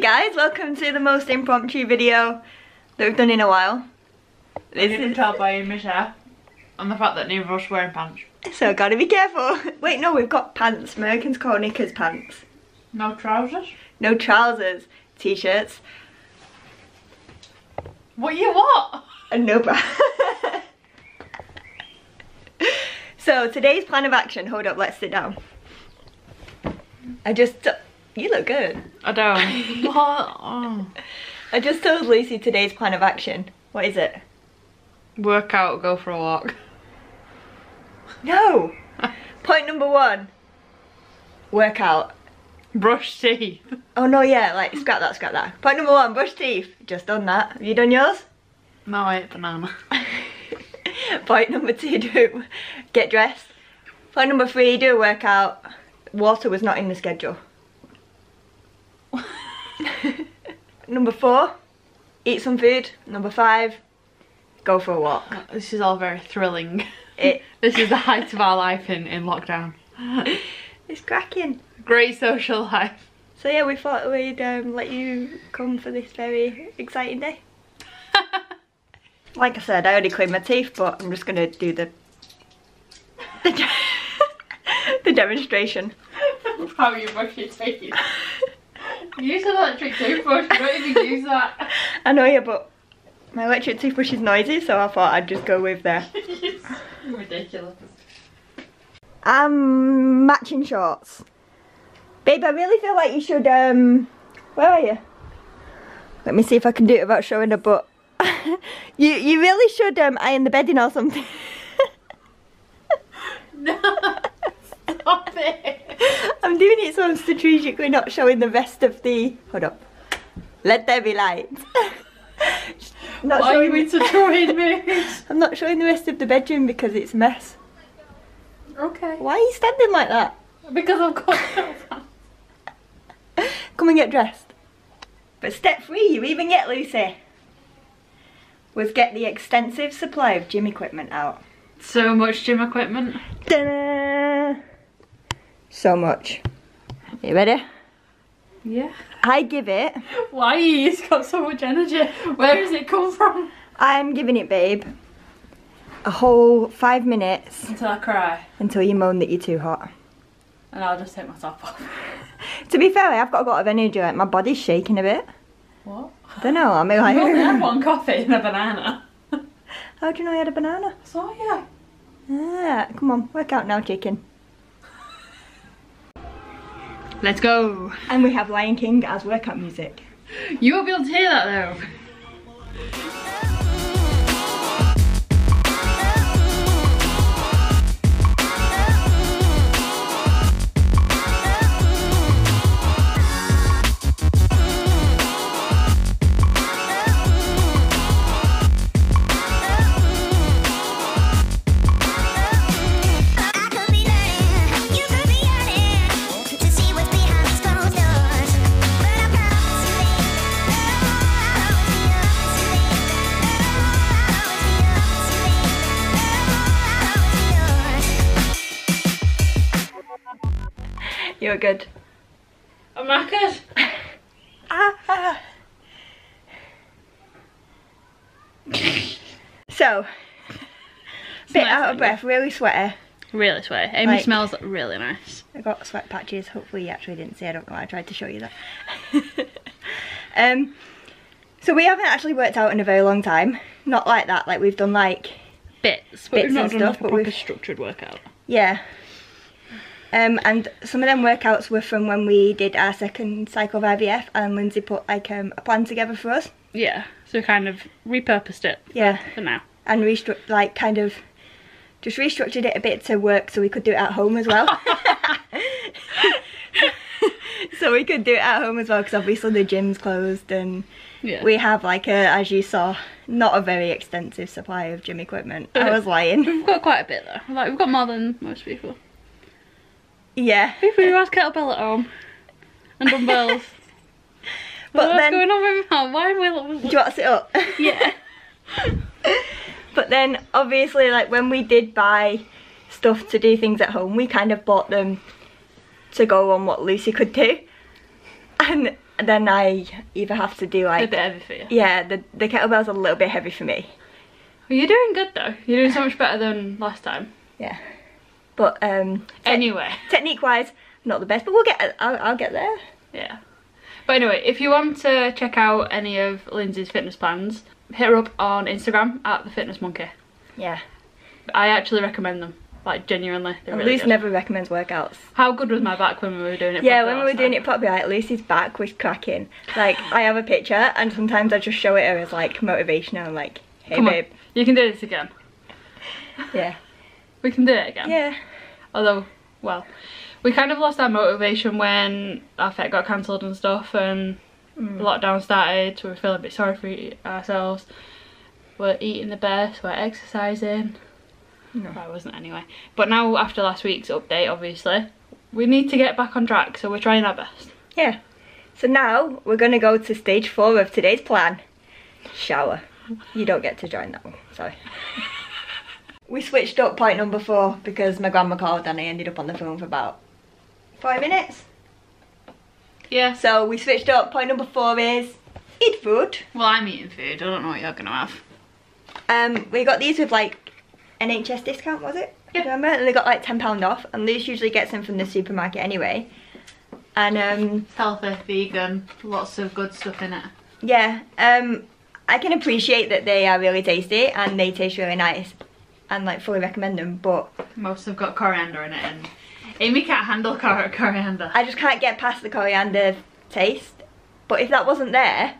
Hey guys, welcome to the most impromptu video that we've done in a while. This is tell by Michelle and the fact that neither of us are wearing pants. So gotta be careful. Wait, no, we've got pants. Americans call knickers pants. No trousers? No trousers, t-shirts, What you what? and no bra. so today's plan of action, hold up, let's sit down. I just, you look good. I don't. what? Oh. I just told Lucy today's plan of action. What is it? Work out, go for a walk. No! Point number one. Work out. Brush teeth. Oh no, yeah, like scrap that, scrap that. Point number one, brush teeth. Just done that. Have you done yours? No, I ate banana. Point number two, do get dressed. Point number three, do a workout. Water was not in the schedule. Number four, eat some food. Number five, go for a walk. This is all very thrilling. It, This is the height of our life in, in lockdown. it's cracking. Great social life. So yeah, we thought we'd um, let you come for this very exciting day. Like I said, I already cleaned my teeth, but I'm just gonna do the the, de- the demonstration. How you brush your teeth. Use an electric toothbrush, you don't even use that. I know you, but my electric toothbrush is noisy, so I thought I'd just go with the Ridiculous. um matching shorts. Babe, I really feel like you should um. Where are you? Let me see if I can do it without showing a butt. you you really should um iron the bedding or something. No, stop it. I'm doing it so I'm strategically not showing the rest of the. Hold up. Let there be light. not Why are you in such a weird mood? I'm not showing the rest of the bedroom because it's a mess. Okay. Why are you standing like that? Because I've got Come and get dressed. But step three, you even get Lucy. Was get the extensive supply of gym equipment out. so much gym equipment. Ta-da! So much. You ready? Yeah. I give it. Why he's got so much energy? Where does it come from? I'm giving it, babe. A whole five minutes Until I cry. until you moan that you're too hot. And I'll just take my top off. To be fair, I've got a lot of energy. Like my body's shaking a bit. What? I don't know. I'm I only had one coffee and a banana. how do you know I had a banana? So yeah. Ah, come on, work out now, chicken. Let's go. And we have Lion King as workout music. You won't be able to hear that though. You're good. I'm knackered. Ah, ah. so, bit nice, out of breath, really sweaty. Really swear. Amy Like- smells really nice. I got sweat patches. Hopefully, you actually didn't see. I don't know. why I tried to show you that. um, so we haven't actually worked out in a very long time. Not like that. Like we've done like Bits, but Bits we've not and done stuff, like a but proper we've- structured workout. yeah. Um, and some of them workouts were from when we did our second cycle of IVF, and Lindsay put like um, a plan together for us. Yeah, so we kind of repurposed it Yeah. for now. and restruct like kind of just restructured it a bit to work so we could do it at home as well. so we could do it at home as well because obviously the gym's closed and Yeah. we have like a as you saw not a very extensive supply of gym equipment. I was lying. We've got quite a bit though. Like we've got more than most people. Yeah. Who has kettlebell at home and dumbbells. But What's then going on with my? Why am we? do I? you want to sit up? Yeah. But then obviously like when we did buy stuff to do things at home, we kind of bought them to go on what Lucy could do. And then I either have to do A like bit heavy for you. yeah, the the kettlebell's a little bit heavy for me. Well, you're doing good though. You're doing so much better than last time. Yeah, but um, Anyway, technique wise, not the best, but we'll get. I'll, I'll get there. yeah. But anyway, if you want to check out any of Lindsay's fitness plans, hit her up on Instagram at the Fitness Monkey. Yeah, I actually recommend them. Like genuinely, they're really good. never recommends workouts. How good was my back when we were doing it? Yeah, when we were doing time? it properly, like Lucy's back was cracking. Like I have a picture, and sometimes I just show it her as like motivation. I'm like, hey Come on, babe, you can do this again. yeah, We can do it again. yeah, Although, well, we kind of lost our motivation when our FET got cancelled and stuff, and Mm. lockdown started. So we were feeling a bit sorry for ourselves. We're eating the best. We're exercising. No. I wasn't anyway. But now after last week's update, obviously, we need to get back on track. So we're trying our best. yeah. So now we're gonna go to stage four of today's plan. Shower. You don't get to join that one. Sorry. we switched up point number four because my grandma called and I ended up on the phone for about five minutes. Yeah. So we switched up. Point number four is eat food. Well, I'm eating food. I don't know what you're gonna have. Um, we got these with like an NHS discount, was it? Yeah. Remember? And they got like ten pound off, and Luce usually gets them from the supermarket anyway. And um, Healthy, vegan, lots of good stuff in it. yeah, um, I can appreciate that they are really tasty and they taste really nice, and like fully recommend them. But Most have got coriander in it, and Amy can't handle cor- coriander. I just can't get past the coriander taste. But if that wasn't there,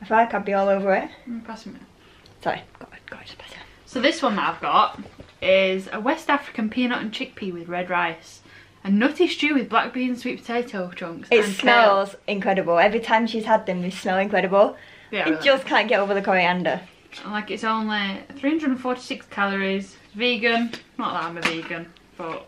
I feel like I'd be all over it. Mm, pass me. Sorry, God, God, just pass it. So this one that I've got is a West African peanut and chickpea with red rice. A nutty stew with black beans, sweet potato chunks, It smells incredible. Every time she's had them, they smell incredible. kale. Yeah, I really. just can't get over the coriander. Like it's only 346 calories. Vegan. Not that I'm a vegan, but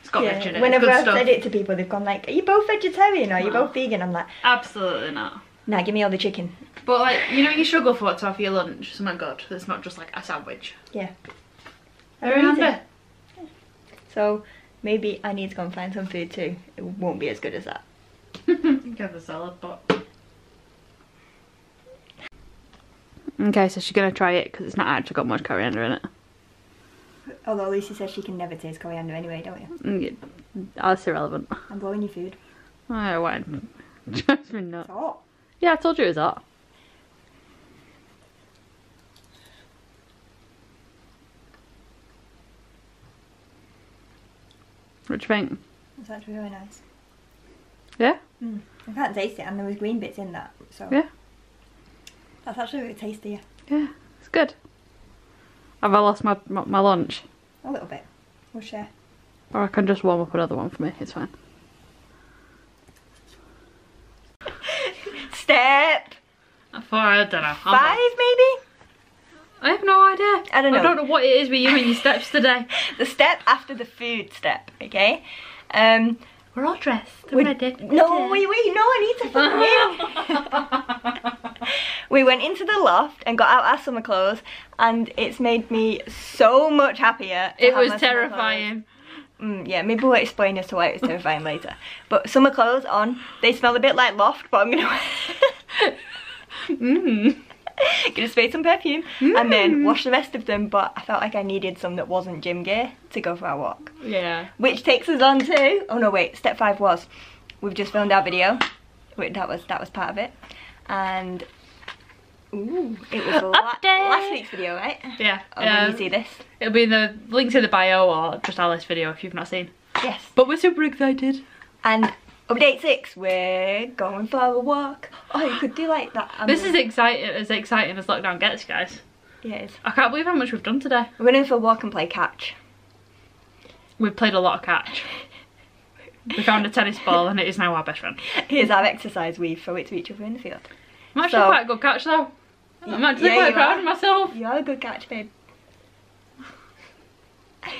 it's got veg in it. Whenever I've stuff. said it to people, they've gone like, "Are you both vegetarian or are you both vegan?" I'm like, Absolutely not. "Nah, give me all the chicken." But like, you know, you struggle for what's have for your lunch. Something good. That's not just like a sandwich. Yeah. Very Easy. handy. So maybe I need to go and find some food too. It won't be as good as that. Get the salad pot. Okay, so she's gonna try it because it's not actually got much coriander in it. Although Lucy says she can never taste coriander anyway, don't you? Mm, yeah, That's irrelevant. I'm blowing your food. I won't. Trust me not. Oh. Yeah, I told you it was hot. What do you think? It's actually really nice. Yeah? Mm. I can't taste it, and there was green bits in that, so Yeah. That's actually really tasty. Yeah, it's good. Have I lost my, my, my lunch? A little bit. We'll share. Or I can just warm up another one for me, it's fine. Step I thought I don't know. five, maybe. I have no idea. I don't know. I don't know what it is with you and your steps today. The step after the food step. Okay. Um. We're all dressed. We're ready. no, wait, wait. No, I need to fucking We went into the loft and got out our summer clothes, and it's made me so much happier. It was terrifying. Mm, yeah, maybe we'll explain as to why it was terrifying later. But summer clothes on, they smell a bit like loft, but I'm gonna Mm. gonna spray some perfume and then wash the rest of them. But I felt like I needed some that wasn't gym gear to go for our walk. Yeah. Which takes us on to oh no wait, step five was we've just filmed our video. Wait, that was that was part of it. And ooh, it was Update. last week's video, right? Yeah. Oh, when um, you see this. It'll be in the link to the bio or just Alice video if you've not seen. Yes. But we're super excited. And update six, we're going for a walk. Oh, you could do like that. um, This is exciting as exciting as lockdown gets, guys. yeah, it is. I can't believe how much we've done today. We're going for a walk and play catch. We've played a lot of catch. We found a tennis ball and it is now our best friend. Here's our exercise. We throw it to each other in the field. I'm actually So- quite a good catch though. I'm actually Yeah, quite proud are. of myself. You are a good catch, babe.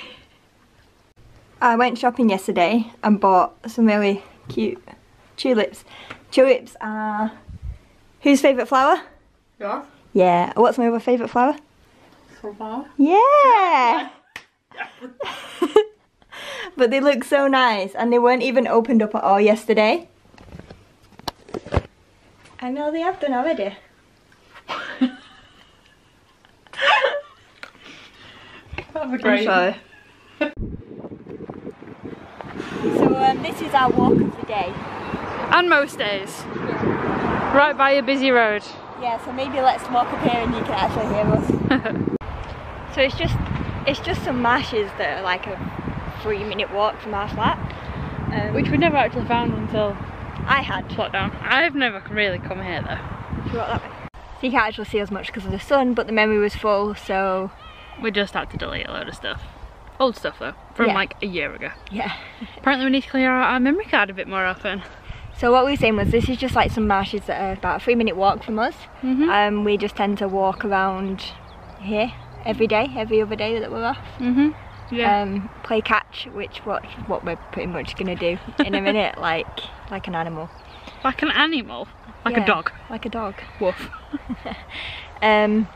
I went shopping yesterday and bought some really cute tulips. Tulips are whose favourite flower? Yeah. Yeah. What's my other favourite flower? So Yeah. but they look so nice and they weren't even opened up at all yesterday. I know they have done already. I'm sorry. so um, this is our walk of the day. And most days. Right by a busy road. Yeah, so maybe let's walk up here and you can actually hear us. so it's just it's just some marshes that are like a three minute walk from our flat. Um, Which we never actually found until I had. lockdown. I've never really come here though. So, so you can't actually see as much because of the sun, but the memory was full, so We just had to delete a load of stuff. Old stuff though, from Yeah. like a year ago. yeah. Apparently we need to clear out our memory card a bit more often. So what we were saying was this is just like some marshes that are about a three minute walk from us. Mhm. Um, we just tend to walk around here every day, every other day that we're off. Mm-hmm. Yeah. Um, play catch, which what what we're pretty much gonna do in a minute, like like an animal, like an animal. Like Yeah, a dog. like a dog. Woof. Um,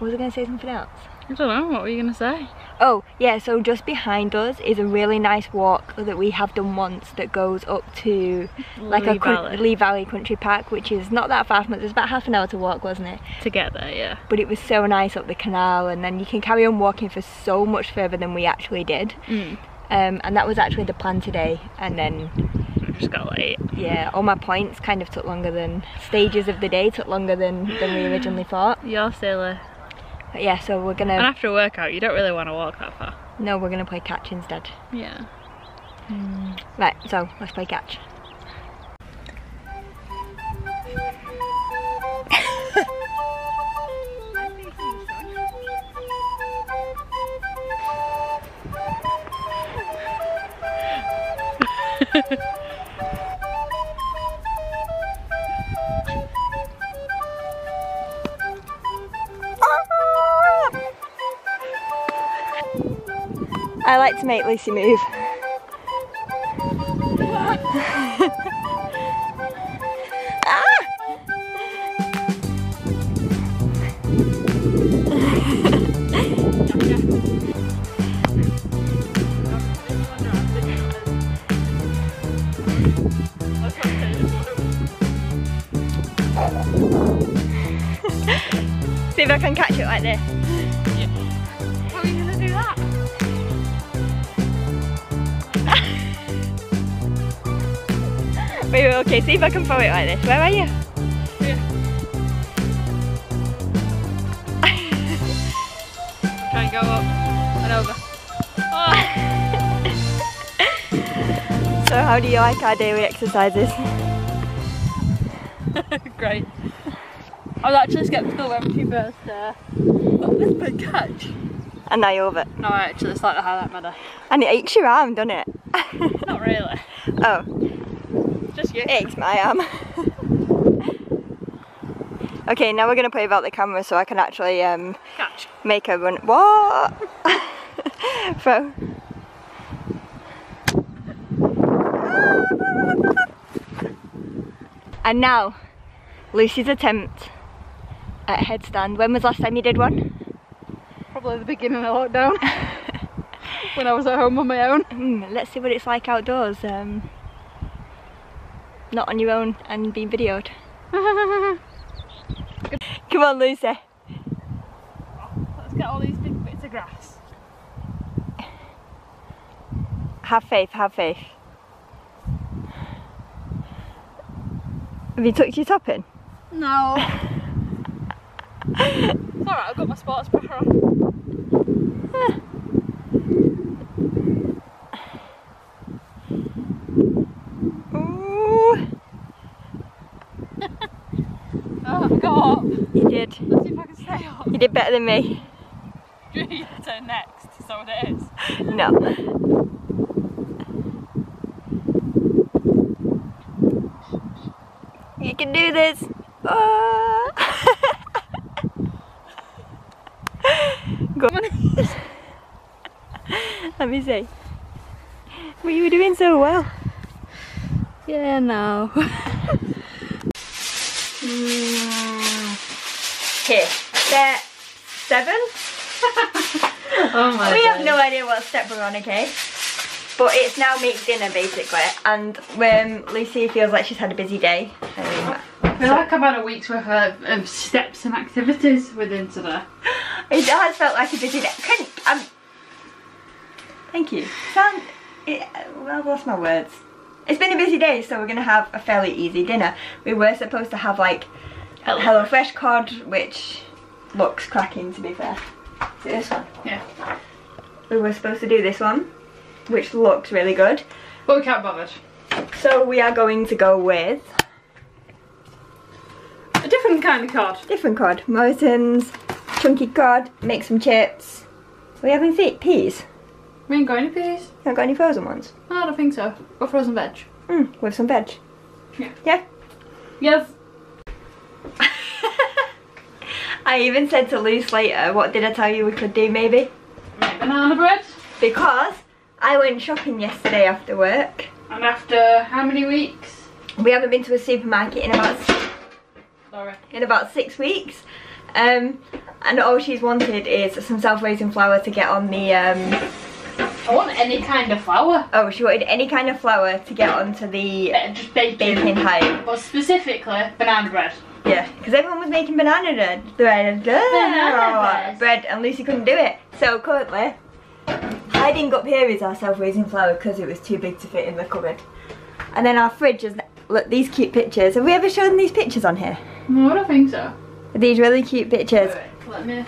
was I gonna say something else? I don't know, what were you gonna say? Oh, yeah, so just behind us is a really nice walk that we have done once that goes up to like Lee a Valley. Lee Valley Country Park, which is not that far from us. It was about half an hour to walk, wasn't it? To get there, yeah. But it was so nice up the canal, and then you can carry on walking for so much further than we actually did. Mm. Um, and that was actually the plan today. And then, I just got late. yeah, all my points kind of took longer than stages of the day took longer than, than we originally thought. You're silly. But yeah, so we're gonna, And after a workout, you don't really want to walk that far. no, we're gonna play catch instead. Yeah. Hmm. Right, so let's play catch. To make Lucy move. See if I can catch it like this. Wait, wait, okay, see if I can throw it like this. Where are you? Try and go up and over. Oh, So how do you like our daily exercises? great. I was actually skeptical when she burst there. Uh, but this big catch. And now you love it. No, actually, it's like the highlight matter. And it aches your arm, doesn't it? Not really. oh, Just you. aches my arm. okay, now we're gonna play about the camera so I can actually um, Catch. make a run. What? Throw. And now, Lucy's attempt at headstand. When was last time you did one? Probably the beginning of lockdown. when I was at home on my own. Hmm, let's see what it's like outdoors. Um, not on your own and being videoed. Come on, Lucy. Let's get all these big bits of grass. Have faith, have faith. Have you tucked your top in? No. it's alright, I've got my sports bra on. Ooh, Oh, you did. Let's see if I can stay up. You did better than me. Do you turn next? Is that what it is? No. You can do this. Ah. Go on. Let me see. But you were doing so well. Yeah, no. Here, step seven. oh my we have no idea what step we're on, okay? But it's now make dinner basically, and when Lucy feels like she's had a busy day, um, I feel like I've had a week's worth of, of steps and activities within today. it has felt like a busy day. Can, um, thank you. Sound, it, well, I've lost my words. It's been a busy day, so we're gonna have a fairly easy dinner. We were supposed to have like Hello. HelloFresh cod, which looks cracking to be fair. See this one? Yeah. We were supposed to do this one, which looks really good. But we can't bother. So we are going to go with A different kind of cod. different cod. Morrison's chunky cod, make some chips. We haven't seen peas. We ain't got any peas. Not got any frozen ones. No, I don't think so. Or frozen veg. Mm, with some veg. Yeah. Yeah. Yes. I even said to Luce later, what did I tell you we could do maybe? Make banana bread. Because I went shopping yesterday after work. And after how many weeks? We haven't been to a supermarket in about Sorry. in about six weeks. Um, and all she's wanted is some self-raising flour to get on the um, I want any kind of flour. oh she wanted any kind of flour to get onto the Uh, Just baking. baking height. But specifically, banana bread. Yeah, because everyone was making banana bread, bread, Banana bread. and Lucy couldn't do it. So currently, hiding up here is our self-raising flour because it was too big to fit in the cupboard. And then our fridge is look these cute pictures. Have we ever shown these pictures on here? No, I don't think so. These really cute pictures. Wait, let me.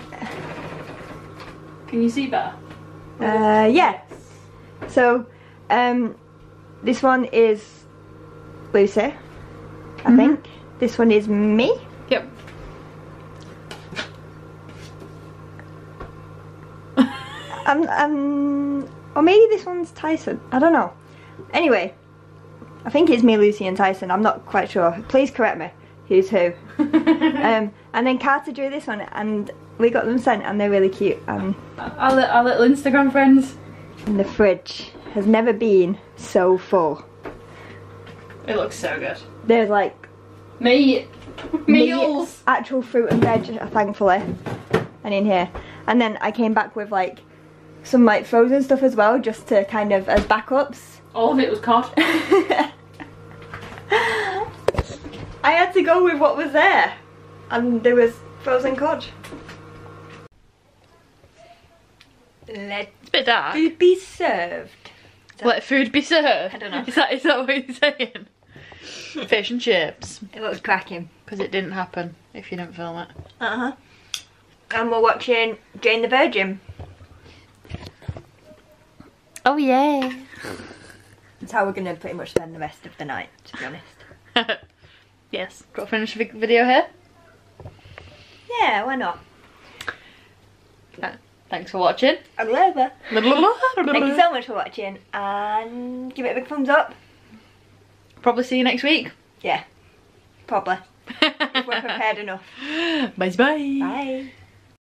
Can you see better? Uh, yeah. So, um, this one is Lucy, I Mhm. think. This one is me. Yep. Um, um, or maybe this one's Tyson. I don't know. Anyway, I think it's me, Lucy, and Tyson. I'm not quite sure. Please correct me. Who's who? um, and then Carter drew this one, and we got them sent, and they're really cute. Um, our, our little Instagram friends. and the fridge has never been so full. It looks so good. There's like Meat. Meals. actual fruit and veg, uh, thankfully, and in here. And then I came back with like some like frozen stuff as well, just to kind of as backups. All of it was cod. I had to go with what was there, and there was frozen cod. Let It's a bit dark. food be served. Let food be served. I don't know. Is that, is that what you're saying? Fish and chips. It looks cracking. Because it didn't happen if you didn't film it. Uh huh. And we're watching Jane the Virgin. Oh yeah. That's how we're gonna pretty much spend the rest of the night, to be honest. yes. Do you want to finish the video here? Yeah, why not? Thanks for watching. I love her. Thank you so much for watching, and give it a big thumbs up. Probably see you next week. Yeah, probably. If we're prepared enough. Bye bye. Bye.